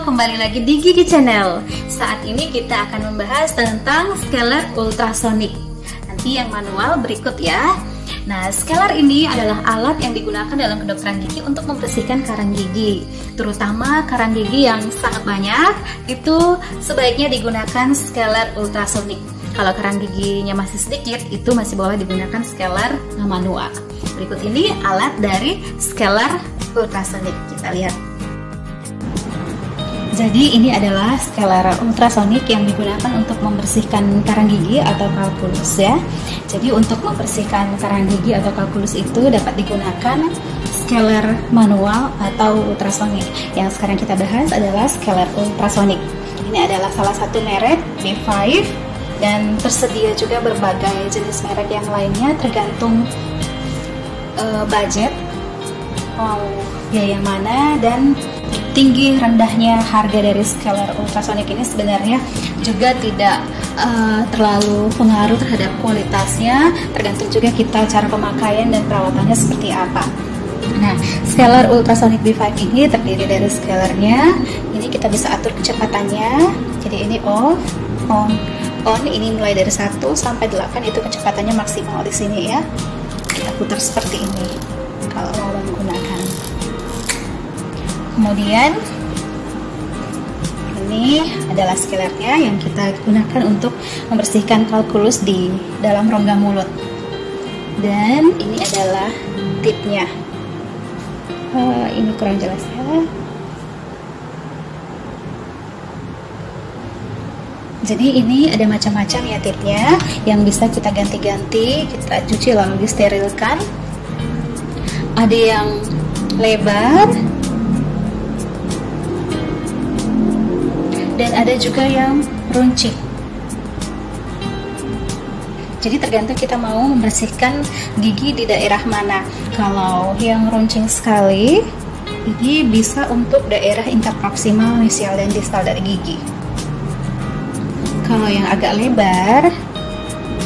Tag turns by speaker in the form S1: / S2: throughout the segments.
S1: kembali lagi di Gigi Channel. Saat ini kita akan membahas tentang scaler ultrasonic. Nanti yang manual berikut ya. Nah, scaler ini adalah alat yang digunakan dalam kedokteran gigi untuk membersihkan karang gigi, terutama karang gigi yang sangat banyak. Itu sebaiknya digunakan scaler ultrasonic. Kalau karang giginya masih sedikit, itu masih boleh digunakan scaler manual. Berikut ini alat dari scaler ultrasonic. Kita lihat. Jadi ini adalah scaler ultrasonik yang digunakan untuk membersihkan karang gigi atau kalkulus ya. Jadi untuk membersihkan karang gigi atau kalkulus itu dapat digunakan scaler manual atau ultrasonik. Yang sekarang kita bahas adalah scaler ultrasonik. Ini adalah salah satu merek B5 dan tersedia juga berbagai jenis merek yang lainnya tergantung uh, budget mau biaya mana dan tinggi rendahnya harga dari scaler ultrasonic ini sebenarnya juga tidak uh, terlalu pengaruh terhadap kualitasnya tergantung juga kita cara pemakaian dan perawatannya seperti apa Nah, scaler ultrasonic B5 ini terdiri dari scalernya. Ini kita bisa atur kecepatannya. Jadi ini off, on, on. Ini mulai dari 1 sampai 8 itu kecepatannya maksimal di sini ya. Kita putar seperti ini kalau mau menggunakan kemudian ini adalah scalernya yang kita gunakan untuk membersihkan kalkulus di dalam rongga mulut. Dan ini adalah tipnya. Uh, ini kurang jelas ya. Jadi ini ada macam-macam ya tipnya. Yang bisa kita ganti-ganti kita cuci lalu disterilkan. Ada yang lebar dan ada juga yang runcing. Jadi tergantung kita mau membersihkan gigi di daerah mana. Kalau yang runcing sekali ini bisa untuk daerah interproksimal, mesial, dan distal dari gigi. Kalau yang agak lebar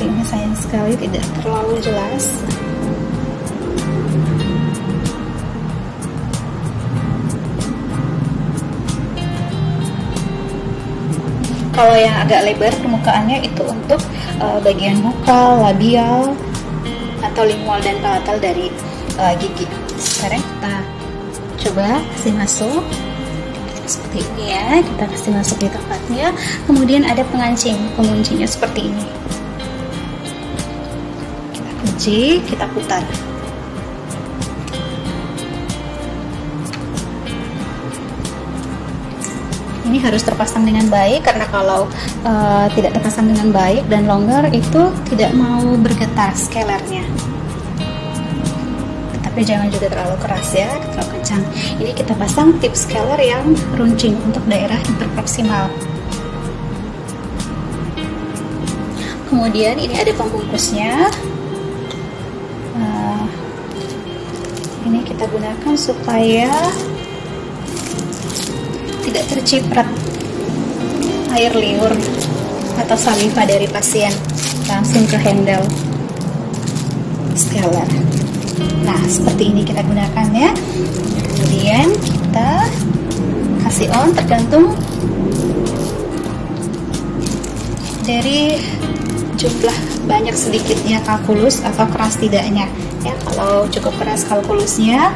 S1: ini sayang sekali tidak terlalu jelas kalau yang agak lebar permukaannya itu untuk uh, bagian muka, labial atau lingual dan palatal dari uh, gigi. Sekarang kita coba kasih masuk seperti ini ya. Kita kasih masuk di tempatnya. Kemudian ada pengancing, penguncinya seperti ini. Kita kunci, kita putar. Ini harus terpasang dengan baik karena kalau uh, tidak terpasang dengan baik dan longgar itu tidak mau bergetar scalernya tapi jangan juga terlalu keras ya terlalu kencang. Ini kita pasang tip scaler yang runcing untuk daerah interproksimal kemudian ini ada pembungkusnya. Uh, ini kita gunakan supaya tidak terciprat air liur atau saliva dari pasien. Langsung ke handle. Scaler nah seperti ini kita gunakan ya. Kemudian kita kasih on tergantung dari jumlah banyak sedikitnya kalkulus atau keras tidaknya. Ya kalau cukup keras kalkulusnya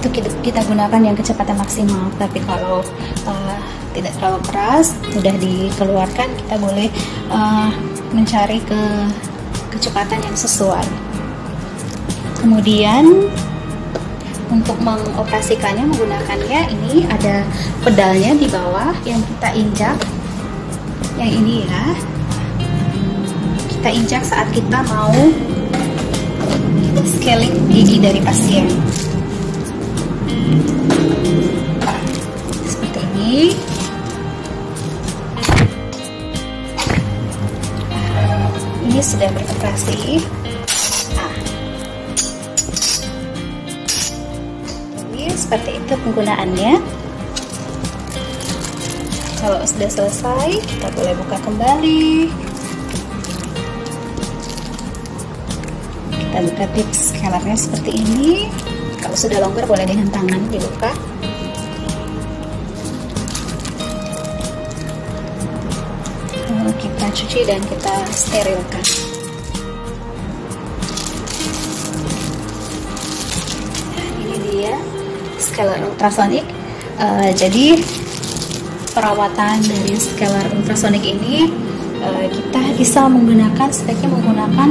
S1: itu kita, kita gunakan yang kecepatan maksimal. Tapi kalau uh, tidak terlalu keras sudah dikeluarkan kita boleh uh, mencari ke kecepatan yang sesuai. Kemudian untuk mengoperasikannya menggunakannya ini ada pedalnya di bawah yang kita injak. Yang ini ya. Kita injak saat kita mau scaling gigi dari pasien seperti ini. Ini sudah beroperasi nah. ini seperti itu penggunaannya. Kalau sudah selesai kita boleh buka kembali. Kita buka tips scalernya seperti ini kalau sudah longgar boleh dengan tangan dibuka. Lalu kita cuci dan kita sterilkan. Nah, ini dia scalar ultrasonik uh, eh, jadi perawatan dari scalar ultrasonik ini uh, kita bisa menggunakan sebaiknya menggunakan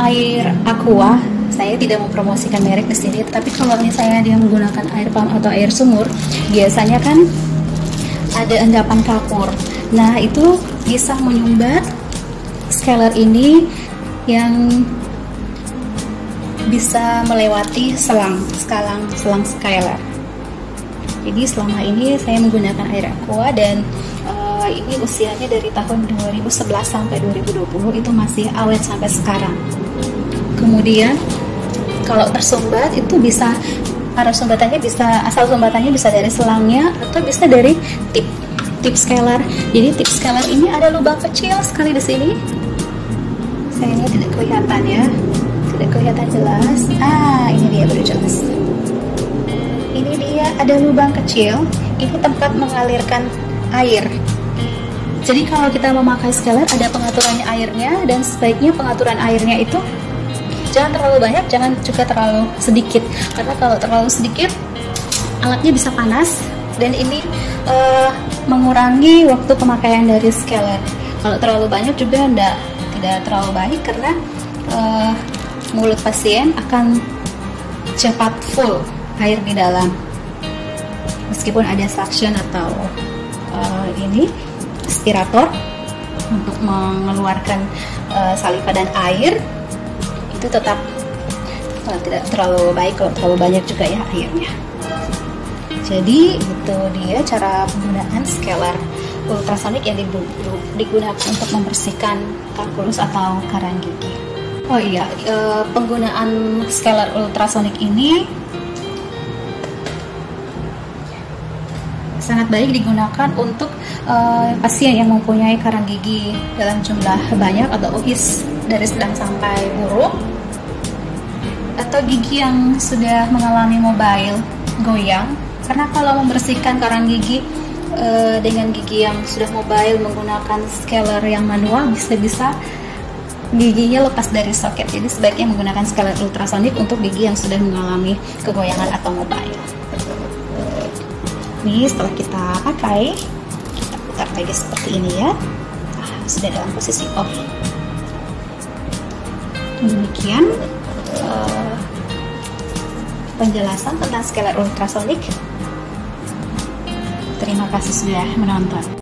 S1: air aqua saya tidak mempromosikan merek di sini tapi kalau misalnya dia menggunakan air pump atau air sumur biasanya kan ada endapan kapur nah itu bisa menyumbat scalar ini yang bisa melewati selang selang selang scalar jadi selama ini saya menggunakan air aqua dan uh, ini usianya dari tahun 2011 sampai 2020 itu masih awet sampai sekarang. Kemudian kalau tersumbat itu bisa arah sumbatannya bisa asal sumbatannya bisa dari selangnya atau bisa dari tip tip scalar. Jadi tip scalar ini ada lubang kecil sekali di sini. Sayangnya tidak kelihatan ya, tidak kelihatan jelas. Ah, ini dia baru jelas ini dia ada lubang kecil ini tempat mengalirkan air jadi kalau kita memakai scaler ada pengaturannya airnya dan sebaiknya pengaturan airnya itu jangan terlalu banyak jangan juga terlalu sedikit. Karena kalau terlalu sedikit alatnya bisa panas. Dan ini uh, mengurangi waktu pemakaian dari scaler kalau terlalu banyak juga tidak tidak terlalu baik karena uh, mulut pasien akan cepat full air di dalam. Meskipun ada suction atau uh, ini aspirator untuk mengeluarkan uh, saliva dan air itu tetap uh, tidak terlalu baik kalau terlalu banyak juga ya airnya. Jadi itu dia cara penggunaan scalar ultrasonik yang digunakan untuk membersihkan kalkulus atau karang gigi. Oh iya penggunaan scalar ultrasonik ini sangat baik digunakan untuk uh, pasien yang mempunyai karang gigi dalam jumlah banyak atau UIS dari sedang sampai buruk atau gigi yang sudah mengalami mobile goyang? Karena kalau membersihkan karang gigi uh, dengan gigi yang sudah mobile menggunakan scaler yang manual bisa-bisa giginya lepas dari soket. Jadi sebaiknya menggunakan scaler ultrasonik untuk gigi yang sudah mengalami kegoyangan atau mobile. Nih setelah kita pakai kita putar lagi seperti ini ya. Nah, sudah dalam posisi off. Demikian uh, penjelasan tentang scalar ultrasonik terima kasih sudah menonton